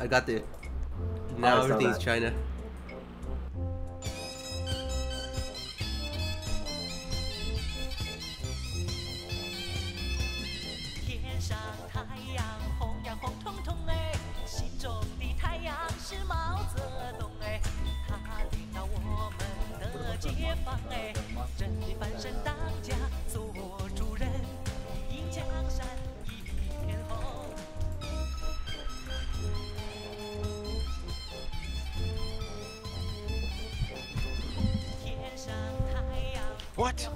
I got the. Now I saw everything's. China. 天 What?